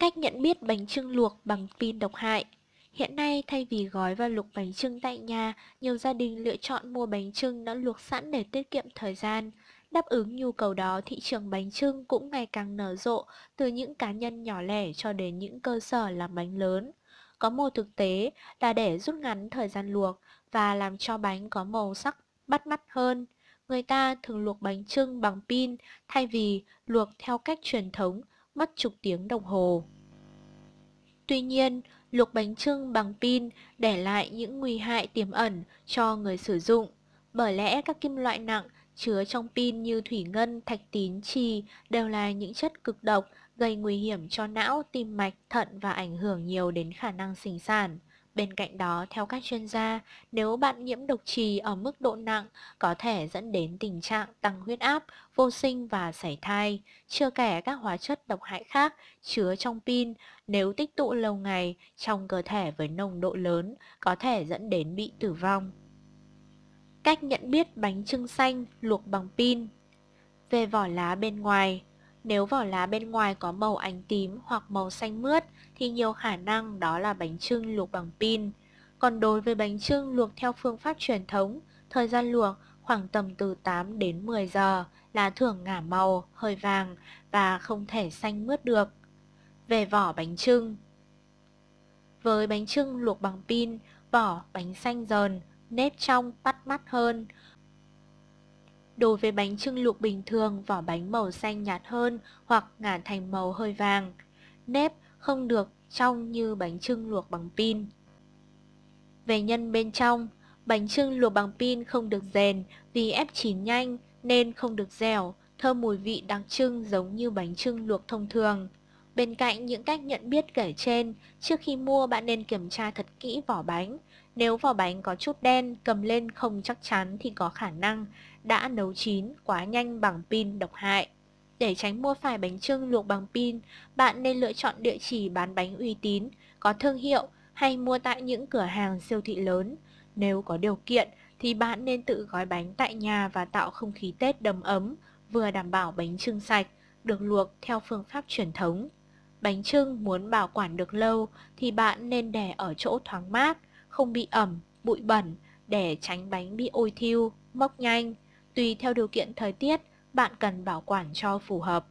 Cách nhận biết bánh trưng luộc bằng pin độc hại Hiện nay thay vì gói và luộc bánh trưng tại nhà, nhiều gia đình lựa chọn mua bánh trưng đã luộc sẵn để tiết kiệm thời gian. Đáp ứng nhu cầu đó, thị trường bánh trưng cũng ngày càng nở rộ, từ những cá nhân nhỏ lẻ cho đến những cơ sở làm bánh lớn. Có một thực tế là để rút ngắn thời gian luộc và làm cho bánh có màu sắc bắt mắt hơn. Người ta thường luộc bánh trưng bằng pin thay vì luộc theo cách truyền thống mất chục tiếng đồng hồ. Tuy nhiên, luộc bánh trưng bằng pin để lại những nguy hại tiềm ẩn cho người sử dụng. Bởi lẽ các kim loại nặng chứa trong pin như thủy ngân, thạch tín, trì đều là những chất cực độc gây nguy hiểm cho não, tim mạch, thận và ảnh hưởng nhiều đến khả năng sinh sản. Bên cạnh đó, theo các chuyên gia, nếu bạn nhiễm độc trì ở mức độ nặng có thể dẫn đến tình trạng tăng huyết áp, vô sinh và sảy thai, chưa kể các hóa chất độc hại khác chứa trong pin nếu tích tụ lâu ngày trong cơ thể với nồng độ lớn có thể dẫn đến bị tử vong. Cách nhận biết bánh trưng xanh luộc bằng pin Về vỏ lá bên ngoài nếu vỏ lá bên ngoài có màu ánh tím hoặc màu xanh mướt thì nhiều khả năng đó là bánh trưng luộc bằng pin. Còn đối với bánh trưng luộc theo phương pháp truyền thống, thời gian luộc khoảng tầm từ 8 đến 10 giờ là thường ngả màu, hơi vàng và không thể xanh mướt được. Về vỏ bánh trưng Với bánh trưng luộc bằng pin, vỏ bánh xanh dờn, nếp trong bắt mắt hơn. Đối với bánh trưng luộc bình thường, vỏ bánh màu xanh nhạt hơn hoặc ngả thành màu hơi vàng. Nếp không được trong như bánh trưng luộc bằng pin. Về nhân bên trong, bánh trưng luộc bằng pin không được rèn vì ép chín nhanh nên không được dẻo, thơm mùi vị đặc trưng giống như bánh trưng luộc thông thường. Bên cạnh những cách nhận biết kể trên, trước khi mua bạn nên kiểm tra thật kỹ vỏ bánh. Nếu vỏ bánh có chút đen, cầm lên không chắc chắn thì có khả năng đã nấu chín quá nhanh bằng pin độc hại. Để tránh mua phải bánh trưng luộc bằng pin, bạn nên lựa chọn địa chỉ bán bánh uy tín, có thương hiệu hay mua tại những cửa hàng siêu thị lớn. Nếu có điều kiện thì bạn nên tự gói bánh tại nhà và tạo không khí Tết đầm ấm, vừa đảm bảo bánh trưng sạch, được luộc theo phương pháp truyền thống. Bánh trưng muốn bảo quản được lâu thì bạn nên để ở chỗ thoáng mát, không bị ẩm, bụi bẩn để tránh bánh bị ôi thiêu, mốc nhanh. Tùy theo điều kiện thời tiết, bạn cần bảo quản cho phù hợp.